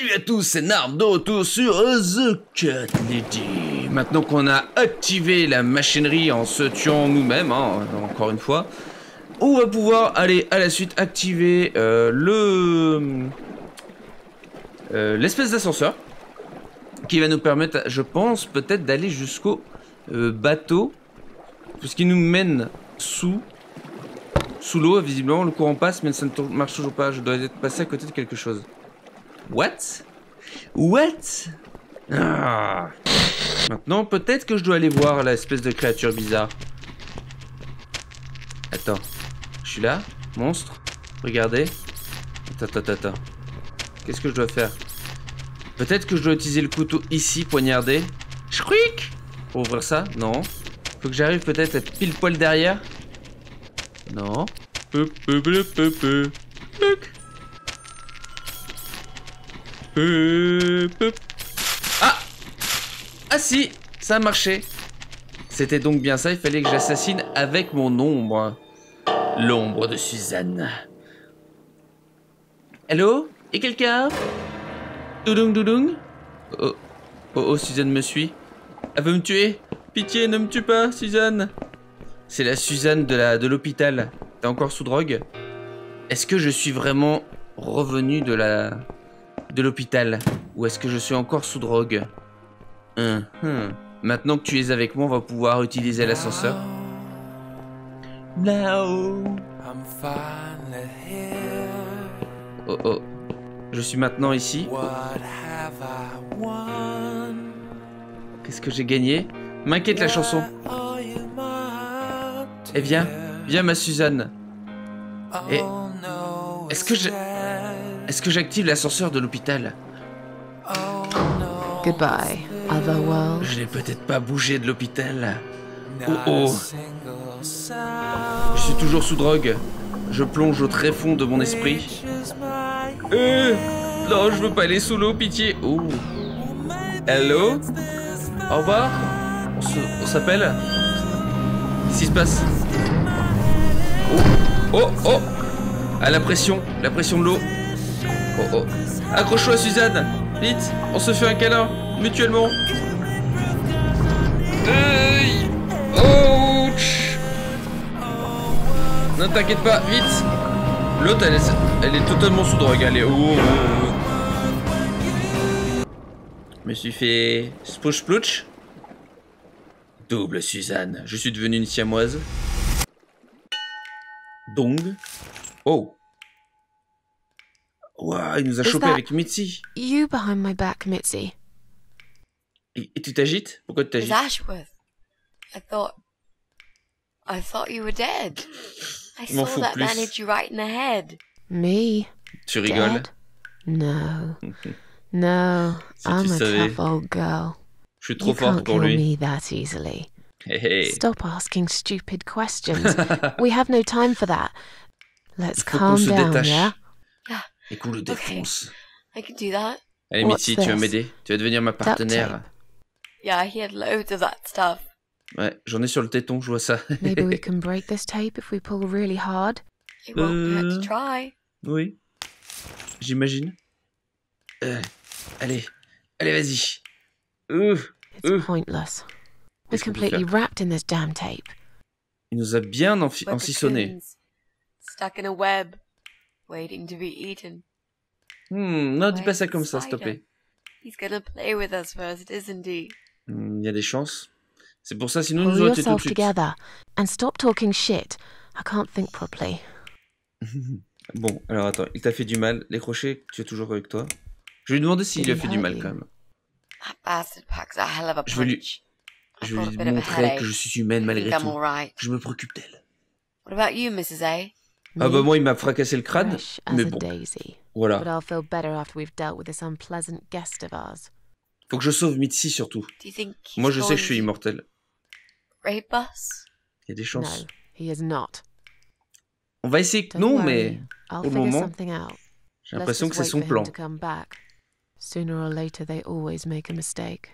Salut à tous, c'est Nardo, tout sur The Cat Lady. Maintenant qu'on a activé la machinerie en se tuant nous-mêmes, hein, encore une fois, on va pouvoir aller à la suite activer euh, le euh, l'espèce d'ascenseur qui va nous permettre, je pense, peut-être d'aller jusqu'au euh, bateau, puisqu'il nous mène sous sous l'eau. Visiblement, le courant passe, mais ça ne marche toujours pas. Je dois être passé à côté de quelque chose. What? What? Ah. Maintenant, peut-être que je dois aller voir l'espèce de créature bizarre. Attends. Je suis là Monstre Regardez. Attends, attends, attends. Qu'est-ce que je dois faire? Peut-être que je dois utiliser le couteau ici, poignarder. Shriek Pour ouvrir ça? Non. Faut que j'arrive peut-être à pile poil derrière. Non. Ah Ah si Ça a marché C'était donc bien ça, il fallait que j'assassine avec mon ombre. L'ombre de Suzanne. Hello Et quelqu'un? Doudoung doudoung oh. oh oh, Suzanne me suit. Elle veut me tuer Pitié, ne me tue pas, Suzanne C'est la Suzanne de de l'hôpital. T'es encore sous drogue? Est-ce que je suis vraiment revenu de la de l'hôpital Ou est-ce que je suis encore sous drogue? Hum, hum. Maintenant que tu es avec moi, on va pouvoir utiliser l'ascenseur. Oh oh. Je suis maintenant ici. Qu'est-ce que j'ai gagné? M'inquiète la chanson. Eh viens, viens ma Suzanne. Et est-ce que je est-ce que j'active l'ascenseur de l'hôpital Goodbye, Otherworld. Je n'ai peut-être pas bougé de l'hôpital. Oh oh. Je suis toujours sous drogue. Je plonge au très fond de mon esprit. Euh, non, je veux pas aller sous l'eau, pitié. Oh. Hello? Au revoir On s'appelle? Qu'est-ce qui se passe? Oh Oh Oh À la pression, la pression de l'eau. Oh oh. Accroche-toi, Suzanne Vite On se fait un câlin Mutuellement Hey Ouch Ne t'inquiète pas, vite L'autre, elle, est totalement sous drogue. Elle est... Oh, oh, oh. Me suis fait... Splouch splouch Double Suzanne. Je suis devenue une siamoise. Dong. Oh Il nous a chopé avec Mitzi. You behind my back, Mitzi? Et, et tu t'agites? Pourquoi tu t'agites? Ashworth? I thought I thought you were dead. I saw that man hit you right in the head. Me? Tu rigoles? Dead? No. No, si I'm a savais. tough old girl. Je suis trop forte pour lui. Me that easily. Hey, hey. Stop asking stupid questions. we have no time for that. Let's calm down, détache. yeah? Et qu'on le défonce. Okay. I can do that. Allez, Mitzi, tu vas m'aider. Tu vas devenir ma partenaire. Yeah, he had loads of that stuff. Ouais, j'en ai sur le téton, je vois ça. Maybe we can break this tape if we pull really hard. It won't euh... hurt to try. Oui. J'imagine. Euh, allez, allez, vas-y. Euh, It's euh. pointless. We're completely wrapped in this damn tape. Il nous a bien ensissonné. Stuck in a web waiting to be eaten. Hmm, non, dis pas ça comme ça, s'il te plaît. He's gonna play with us first, isn't he? Hmm, il y a des chances. C'est pour ça, sinon nous aurait été tout de suite. together and stop talking shit. I can't think properly. bon, alors attends, il t'a fait du mal. Les crochets, tu es toujours avec toi. Je vais lui demander s'il lui a fait du mal quand même. Je vais lui, je vais lui montrer que je suis humaine malgré tout. Je me préoccupe d'elle. What about you, Mrs. A? Ah bah moi il m'a fracassé le crâne, mais bon. Voilà. Faut que je sauve Mitzi surtout. Moi je sais que je suis immortel. Il y a des chances. On va essayer que non, mais le moment, j'ai l'impression que c'est son plan.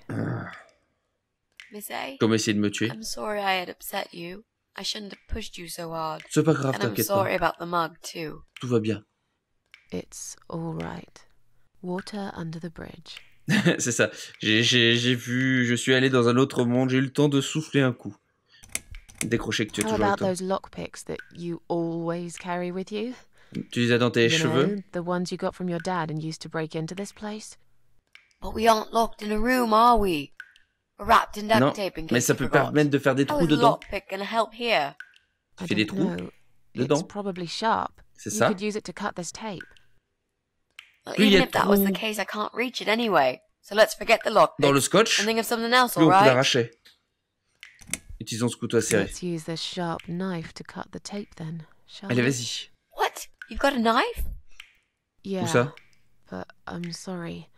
Ah. Comme essayer de me tuer? I have pushed you so hard. C'est pas grave, t'inquiète pas. About the mug too. Tout va bien. It's all right. Water under the bridge. c'est ça. J'ai- J'ai j'ai vu, je suis allé dans un autre monde, j'ai eu le temps de souffler un coup. Décrocher que tu es How toujours about toi. those lockpicks that you always carry with you? Tu les as dans tes you cheveux? know, the ones you got from your dad and used to break into this place? But we aren't locked in a room, are we? Wrapped in duct Non, tape in mais case ça peut permettre de faire des trous is dedans. I fais des trous know. dedans. It's probably sharp. C'est you ça could use it to cut this tape. Well, Plus il y even a if that was the trop- case, I can't reach it anyway. So let's forget the lockpick Dans le scotch, and think of something else, on peut l'arracher. Utilisons ce couteau à serrer. Let's use this sharp knife to cut the tape then, shall Allez, vas-y. What? You've got a knife? Yeah, Où ça? but I'm sorry.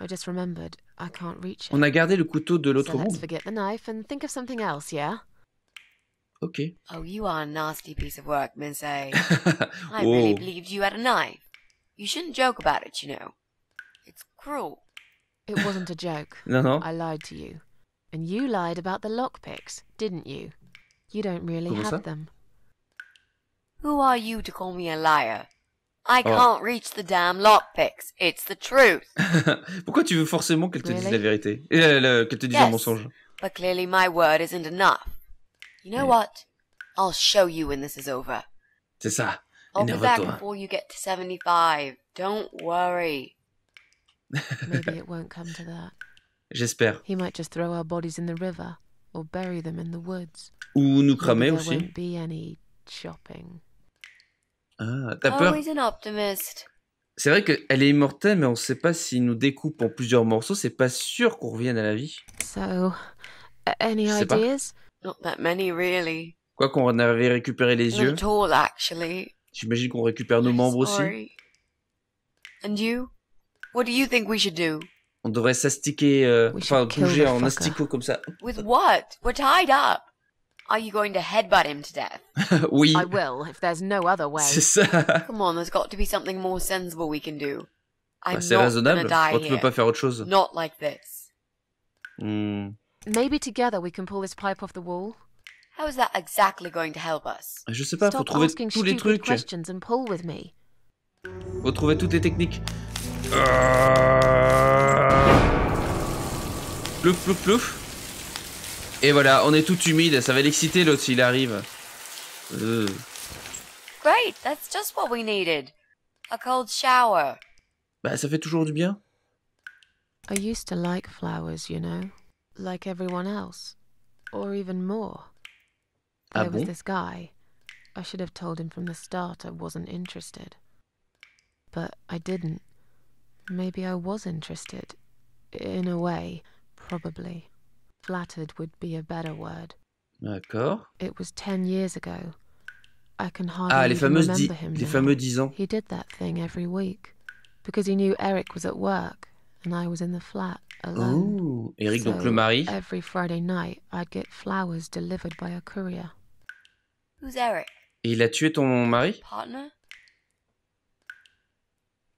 I just remembered I can't reach. On a gardé le couteau de l'autre so let's monde. forget the knife and think of something else, yeah? Ok. Oh, you are a nasty piece of work, Miss I really believed you had a knife. You shouldn't joke about it, you know. It's cruel. It wasn't a joke. Non, non. I lied to you. And you lied about the lockpicks, didn't you? You don't really Comment have ça them. Who are you to call me a liar? I Oh. can't reach the damn lockpicks. It's the truth. Pourquoi tu veux forcément qu'elle te dise Really? la vérité Euh, le- Qu'elle te dise un Yes. mensonge But clearly my word isn't enough. You know Yeah. what? I'll show you when this is over. C'est ça. I'll be back before you get to 75. Don't worry. Maybe it won't come to that. J'espère. He might just throw our bodies in the river or bury them in the woods. Ou nous Maybe cramer there aussi. won't be any chopping. Ah, t'as peur Always an optimist. C'est vrai qu'elle est immortelle, mais on sait pas s'il nous découpe en plusieurs morceaux, c'est pas sûr qu'on revienne à la vie. So, any sais pas. ideas? Not that many, really. Quoi qu'on avait récupéré les yeux, Not at all, actually. j'imagine qu'on récupère nos membres aussi. And you? What do you think we should do? On devrait s'astiquer, euh, enfin kill bouger en asticot comme ça. With what? We're tied up. Are you going to headbutt him to death? oui, I will, if there's no other way. Come on, there's got to be something more sensible we can do. I'm Bah, c'est not gonna die Bon, tu peux here. pas faire autre chose. Not like this. Hmm. Maybe together we can pull this pipe off the wall. How is that exactly going to help us? Je sais pas, faut Stop trouver asking tous les stupid trucs. questions and pull with me. Faut trouver toutes les techniques. Plouf, plouf, plouf. Et voilà, on est tout humide, ça va l'exciter l'autre s'il arrive. Euh. Great, that's just what we needed. A cold shower. Bah ça fait toujours du bien. I used to like flowers, you know, like everyone else, or even more. Ah There was this guy. I should have told him from the start I wasn't interested. But I didn't. Maybe I was interested. In a way, probably. Flattered would be a better word. D'accord. It was ten years ago. I can hardly Ah, les fameuses dix, remember him les now. fameux 10 ans. He did that thing every week because he knew Eric was at work and I was in the flat alone. Oh, Eric, donc le mari. Every Friday night, I'd get flowers delivered by a courier. Who's Eric? Et il a tué ton mari Partner?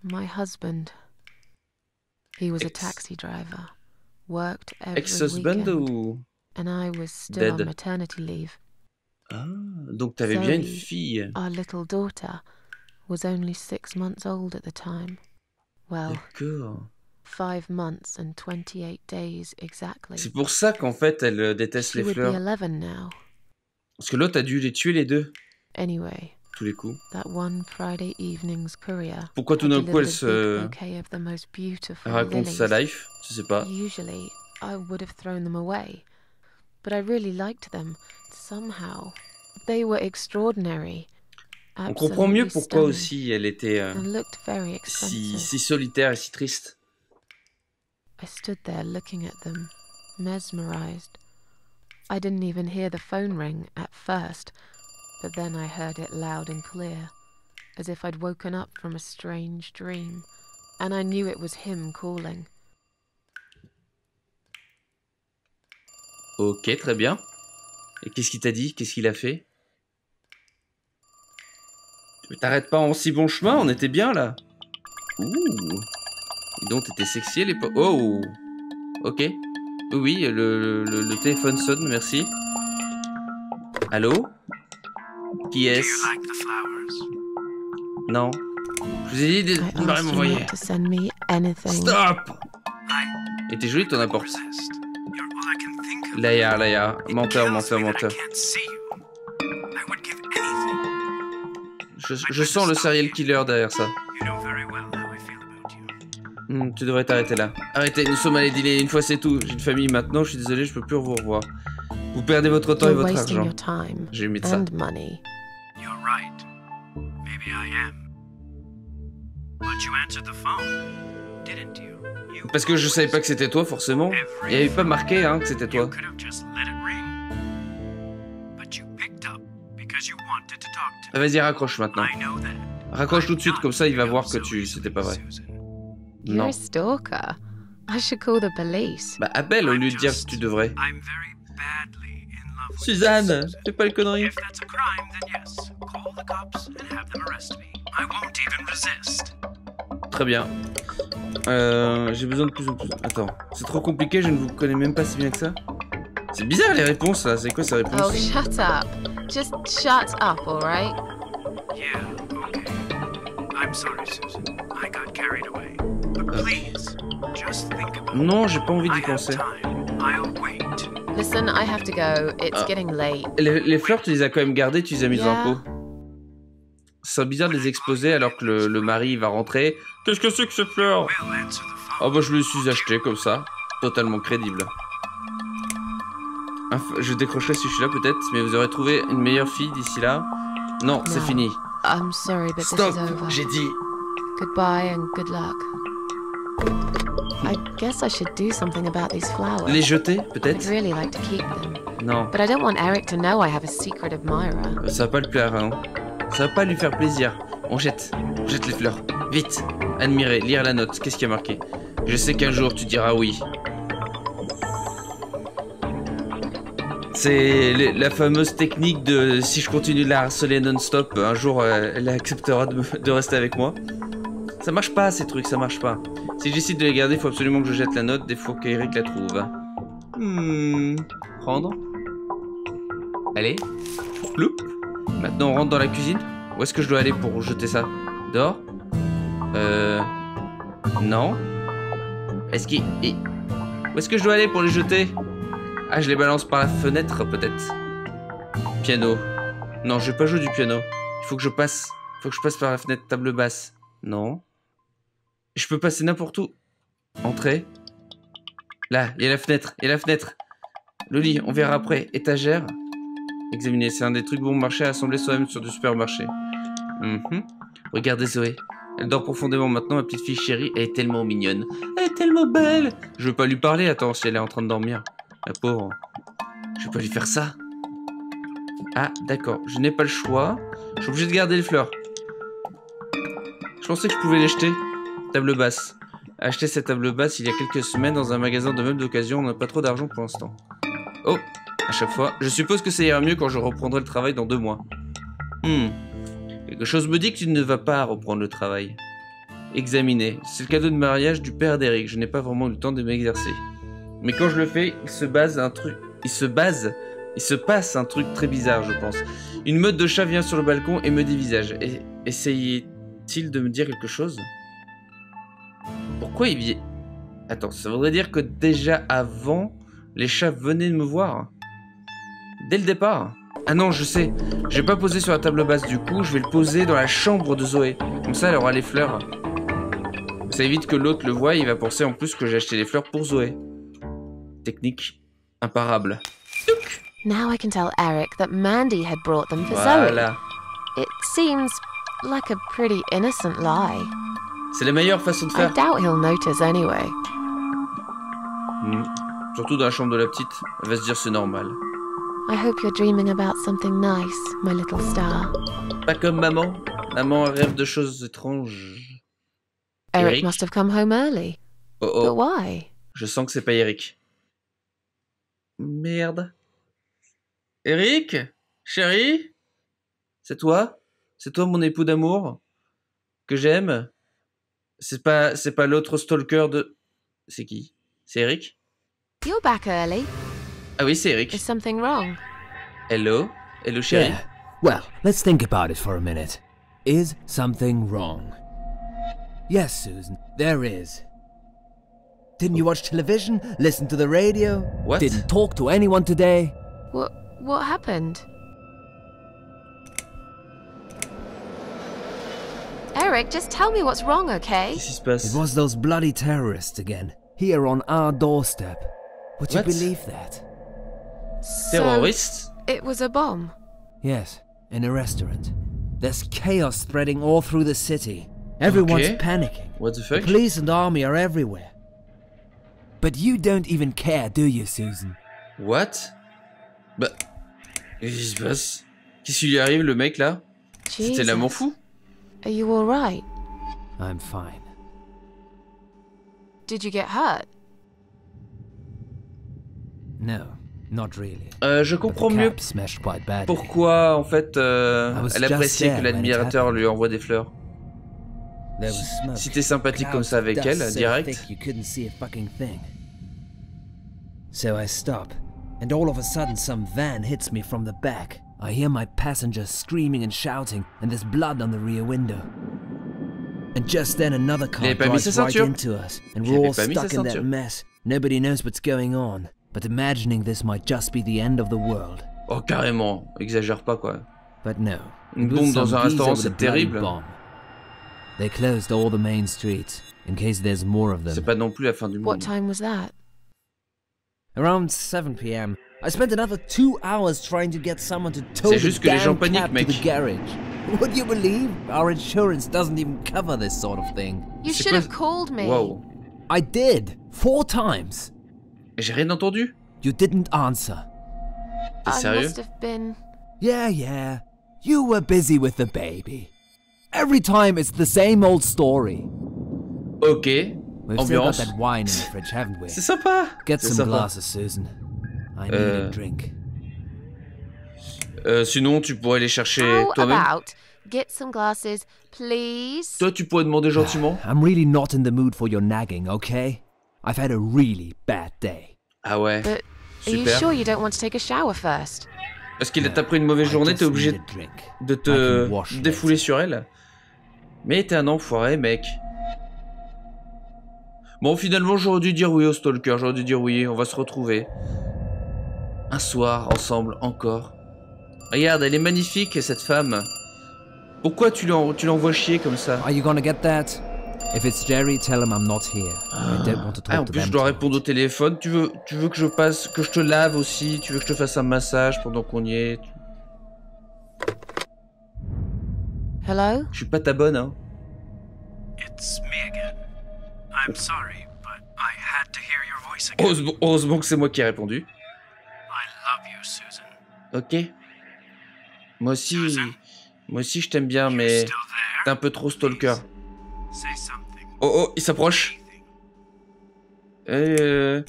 My husband. He was a taxi driver. Worked every Ex-husband weekend, ou... and I was still on maternity leave. Ah, donc t'avais bien une fille. Our little daughter was only six months old at the time. Well, D'accord. five months and 28 days exactly. C'est pour ça qu'en fait elle euh, déteste She les would be fleurs. 11 now. Parce que l'autre a dû les tuer les deux, Anyway, tous les coups. that one Friday evening's courier Pourquoi tout d'un coup elle se raconte sa life? Je sais pas. Usually, I would have thrown them away, but I really liked them somehow. They were extraordinary. On comprend mieux pourquoi aussi elle était euh, si solitaire et si triste. I stood there looking at them, mesmerized. I didn't even hear the phone ring at first, but then I heard it loud and clear, as if I'd woken up from a strange dream, and I knew it was him calling. Ok, très bien. Et qu'est-ce qu'il t'a dit? Qu'est-ce qu'il a fait? T'arrêtes pas en si bon chemin, on était bien là. Ouh. Dis donc, t'étais sexy à l'époque. Oh Ok. Oui, le, le, le téléphone sonne, merci. Allô? Qui est-ce you like the flowers? Non. Je vous ai dit de you m'envoyer. not to send me anything. Stop Et t'es joli ton apport. Laïa, Laïa. Menteur, menteur, menteur. Je, je sens le serial killer derrière ça. Hmm, tu devrais t'arrêter là. Arrêtez, nous sommes allés dîner une fois c'est tout. J'ai une famille maintenant, je suis désolé, je peux plus vous revoir. Vous perdez votre temps et You're votre argent. your time J'ai mis de ça. and money. You're right. Maybe I am. But you answered the phone, didn't you? You Parce que je savais pas que c'était toi forcément. Il y avait pas marqué hein, que c'était toi. You could have just let it ring. But you picked up because you wanted to talk to Ah, Vas-y, raccroche maintenant. me. I know that. Raccroche tout de suite, comme ça il va voir que tu c'était pas vrai. Non. a stalker. I should call the police. Bah appelle au lieu de dire que tu devrais. Suzanne, fais pas le connerie. Très bien. Euh, j'ai besoin de plus en plus. Attends, c'est trop compliqué, je ne vous connais même pas si bien que ça. C'est bizarre les réponses là, c'est quoi ces Oh, réponses shut up. Just shut up, alright? Yeah, okay. I'm sorry, Susan. I got carried away. But please, just think about it. Non, j'ai pas envie d'y penser. time. I'll wait. Listen, I have to go. It's Ah. getting late. Les, les fleurs, tu les as quand même gardées, tu les as mises Yeah. en pot. C'est bizarre de les exposer alors que le, le mari va rentrer. Qu'est-ce que c'est que ces fleurs? Oh bah je les suis acheté comme ça. Totalement crédible. Je décrocherai si je suis là peut-être, mais vous aurez trouvé une meilleure fille d'ici là Non, c'est fini. I'm sorry, but Stop this is over. J'ai dit. Goodbye and good luck. I guess I should do something about these flowers. Les jeter peut-être? Really like to keep them. Non. But I don't want Eric to know I have a secret admirer. Ça va pas le plaire, hein. Ça va pas lui faire plaisir. On jette. On jette les fleurs. Vite. Admirer, lire la note. Qu'est-ce qui a marqué? Je sais qu'un jour tu diras oui. C'est la fameuse technique de si je continue de la harceler non-stop, un jour euh, elle acceptera de, me- de rester avec moi. Ça marche pas ces trucs, ça marche pas. Si je décide de les garder, il faut absolument que je jette la note, il faut qu'Eric la trouve. Hmm. Prendre. Allez. Ploup. Maintenant, on rentre dans la cuisine. Où est-ce que je dois aller pour jeter ça? Dehors? Euh... Non. Est-ce qu'il... Où est-ce que je dois aller pour les jeter? Ah, je les balance par la fenêtre, peut-être. Piano. Non, je vais pas jouer du piano. Il faut que je passe. Il faut que je passe par la fenêtre table basse. Non. Je peux passer n'importe où. Entrer. Là, il y a la fenêtre. Il y a la fenêtre. Le lit, on verra après. Étagère. Examiner, c'est un des trucs bon marché à assembler soi-même sur du supermarché. Mhm. Regardez Zoé. Elle dort profondément maintenant, ma petite fille chérie. Elle est tellement mignonne. Elle est tellement belle. Je veux pas lui parler, attends, si elle est en train de dormir. La pauvre. Je vais pas lui faire ça. Ah, d'accord. Je n'ai pas le choix. Je suis obligé de garder les fleurs. Je pensais que je pouvais les jeter. Table basse. Acheter cette table basse il y a quelques semaines dans un magasin de meubles d'occasion. On n'a pas trop d'argent pour l'instant. Oh, à chaque fois. Je suppose que ça ira mieux quand je reprendrai le travail dans deux mois. Hmm. Quelque chose me dit que tu ne vas pas reprendre le travail. Examiner. C'est le cadeau de mariage du père d'Eric. Je n'ai pas vraiment eu le temps de m'exercer. Mais quand je le fais, il se base un truc. Il se base. Il se passe un truc très bizarre, je pense. Une meute de chats vient sur le balcon et me dévisage. Et essayait-il de me dire quelque chose? Pourquoi il vient Attends, ça voudrait dire que déjà avant, les chats venaient de me voir? Dès le départ? Ah non, je sais. Je vais pas poser sur la table basse du coup, je vais le poser dans la chambre de Zoé. Comme ça, elle aura les fleurs. Ça évite que l'autre le voie et il va penser en plus que j'ai acheté les fleurs pour Zoé. Technique imparable. Now I can tell Eric that Mandy had brought them for Zoe. Voilà. It seems like a pretty innocent lie. C'est la meilleure façon de I faire. doubt he'll notice anyway. Hmm. Surtout dans la chambre de la petite. Elle va se dire c'est normal. I hope you're dreaming about something nice, my little star. Pas comme maman. Maman rêve de choses étranges. Eric Eric? must have come home early. Oh But oh, why? je sens que c'est pas Eric. Merde. Eric? Chérie? C'est toi? C'est toi mon époux d'amour Que j'aime? C'est pas c'est pas l'autre stalker de C'est qui C'est Eric You're back early. Ah oui, c'est Eric. Is something wrong? Hello Hello chérie. Yeah. Well, let's think about it for a minute. Is something wrong? Yes, Susan, there is. Didn't you watch television? Listen to the radio? What? Didn't talk to anyone today? What what happened? Eric, just tell me what's wrong, okay? Qu'est-ce qui It was those bloody terrorists again, here on our doorstep. Would you What? believe that? So Terroriste it was a bomb. Yes, in a restaurant. There's chaos spreading all through the city. Everyone's Okay. panicking. What the The fuck police and army are everywhere. But you don't even care, do you, Susan? What Bah. Qu'est-ce qui se passe Qu'est-ce qui lui arrive, le mec là C'était là, m'en Jesus. fou Are you all right? I'm fine. Did you get hurt? No, not really. Euh, je comprends the mieux cab smashed quite badly. pourquoi, en fait, euh, I was elle just appréciait there que l'admirateur lui envoie des fleurs. Si t'es sympathique comme ça avec elle, so direct. So I stop, and all of a sudden some van hits me from the back. I hear my passenger screaming and shouting, and there's blood on the rear window. And just then another car Il avait pas mis drives right ceinture. into us, and we're all pas mis sa stuck in that mess. Nobody knows what's going on, but imagining this might just be the end of the world. Oh, carrément, exagère pas quoi. But no. Une bombe dans un restaurant, c'est terrible. bomb. They closed all the main streets in case there's more of them. C'est pas non plus la fin du monde. What time was that? Around 7 p.m., I spent another two hours trying to get someone to tow C'est the juste que les gens damn paniquent, cab mec. to the garage. Would you believe our insurance doesn't even cover this sort of thing? You should have called me. Wow. I did four times. J'ai rien entendu You didn't answer. T'es I must have been. Yeah, yeah. You were busy with the baby. Every time it's the same old story. Ok. We've still got that wine in the fridge, haven't we? C'est sympa Get some sympa. glasses, Susan. I need Euh, a drink. Euh, sinon, tu pourrais aller chercher toi-même. about get some glasses, please? Toi, tu pourrais demander gentiment. I'm really not in the mood for your nagging, okay? I've had a really bad day. Ah ouais. But are you Super. sure you don't want to take a shower first? Parce qu'il t'a pris une mauvaise journée, t'es obligé de te défouler sur elle. Mais t'es un enfoiré, mec. Bon, finalement, j'aurais dû dire oui au stalker. J'aurais dû dire oui, on va se retrouver. Un soir, ensemble, encore. Regarde, elle est magnifique, cette femme. Pourquoi tu l'en- tu l'envoies chier comme ça? Are you gonna get that? If it's Jerry, tell him I'm not here. I don't want to talk Ah, en to plus, them je dois répondre au téléphone. Tu veux, tu veux que je passe, que je te lave aussi? Tu veux que je te fasse un massage pendant qu'on y est? Hello? Je suis pas ta bonne, hein It's me again. I'm sorry, but I had to hear your voice again. heureusement, heureusement que c'est moi qui ai répondu. Ok. Moi aussi, moi aussi je t'aime bien, mais t'es un peu trop stalker. Say something. Oh oh, il s'approche. Anything. Euh...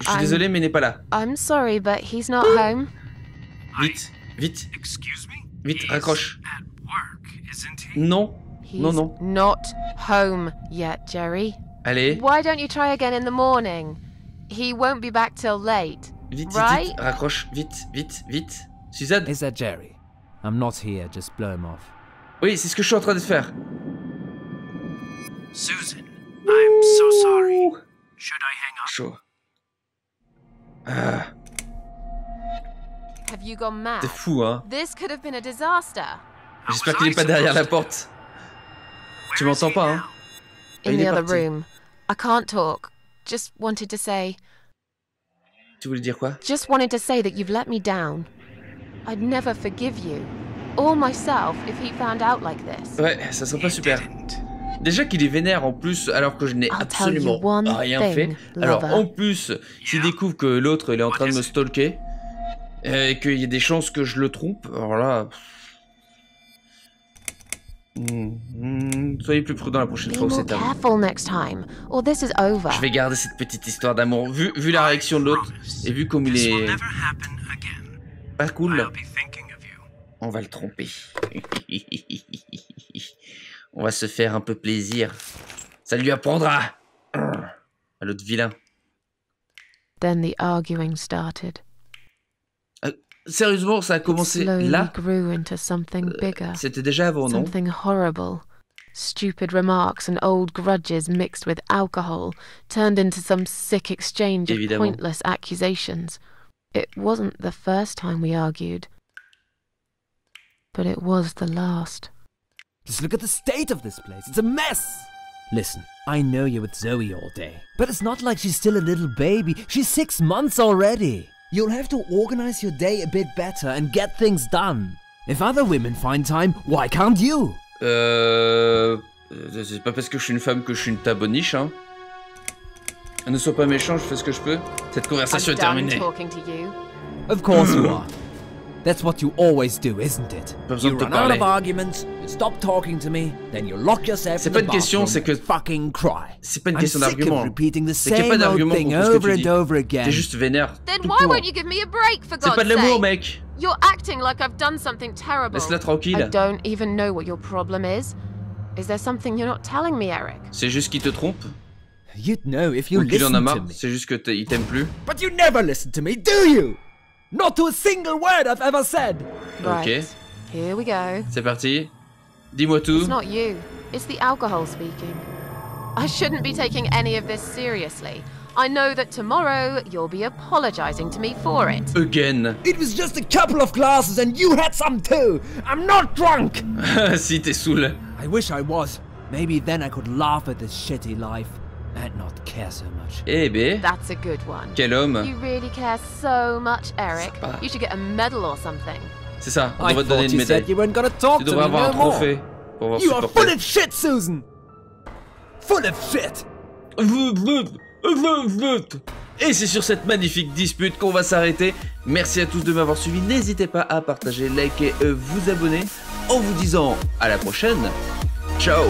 Je suis I'm- désolé, mais il n'est pas là. I'm sorry, but he's not home. Vite, vite. Excuse me? Vite, He's raccroche. Non. Non, non. not home yet, Jerry. Allez, Why don't you try again in the morning? He won't be back till late. Vite, vite, Right? vite. Raccroche, vite, vite, vite. Suzanne Is that Jerry? I'm not here, just blow him off. Oui, c'est ce que je suis en train de faire. Susan, I'm so sorry. Should I hang up? Chaud. Ah, Have you gone mad? t'es fou, hein. This could have been a disaster. J'espère qu'il est pas derrière la porte. Tu m'entends pas, hein? In the other room. I can't talk. Just wanted to say. Tu voulais dire quoi? Just wanted to say that you've let me down. I'd never forgive you. Or myself if he found out like this. Ouais, ça serait pas super. Déjà qu'il est vénère en plus, alors que je n'ai absolument rien thing, fait. Alors lover. en plus, s'il découvre que l'autre il est en train de me stalker euh, et qu'il y a des chances que je le trompe, alors là. Hmm, hmm, soyez plus prudent la prochaine fois où c'est. Je vais garder cette petite histoire d'amour. Vu, vu la réaction de l'autre et vu comme il est pas cool, on va le tromper. on va se faire un peu plaisir. Ça lui apprendra. À l'autre vilain. Then the arguing started. Sérieusement, ça a It commencé slowly là grew into something euh, bigger, C'était déjà avant, non something horrible, Stupid remarks and old grudges mixed with alcohol turned into some sick exchange of Évidemment. pointless accusations. It wasn't the first time we argued, but it was the last. Just look at the state of this place. It's a mess. Listen, I know you're with Zoe all day, but it's not like she's still a little baby. She's six months already. You'll have to organize your day a bit better and get things done. If other women find time, why can't you? Euh... C'est pas parce que je suis une femme que je suis une taboniche, hein. Ne sois pas méchant, je fais ce que je peux. Cette conversation I'm est done terminée. talking to you. Of course you are. That's what you always do, isn't it? Pas besoin You de te run out of parler. arguments, you stop talking to me, then you lock yourself C'est in pas the une question, bathroom c'est que- fucking cry. C'est pas une I'm question sick of d'argument. repeating the C'est qu'il y a same pas old d'argument thing pour tout ce que over tu dis. and over again. T'es juste vénère. Then Tout why court. won't you give me a break, for C'est pas de l'amour, mec. You're acting like I've done something terrible. Laisse-la I tranquille. don't even know what your problem is. Is there something you're not telling me, Eric? C'est juste qu'il te trompe. You'd know if you Ou qu'il en a listened to marre. me. C'est juste que il t'aime plus. But you never listen to me, do you? Not to a single word I've ever said. Right. Here we go. C'est parti. Dis-moi tout. It's not you. It's the alcohol speaking. I shouldn't be taking any of this seriously. I know that tomorrow you'll be apologizing to me for it. Again. It was just a couple of glasses and you had some too. I'm not drunk. si t'es saoul. I wish I was. Maybe then I could laugh at this shitty life and not care so much. Eh ben. That's a good one. Quel homme. You really care so much, Eric. pas- You should get a medal or something. C'est ça. On devrait te donner une médaille. you weren't gonna talk Tu to me devrais avoir un no more. trophée. Pour avoir You are full of shit, Susan. Full of shit. Et c'est sur cette magnifique dispute qu'on va s'arrêter. Merci à tous de m'avoir suivi. N'hésitez pas à partager, liker, euh, vous abonner. En vous disant à la prochaine. Ciao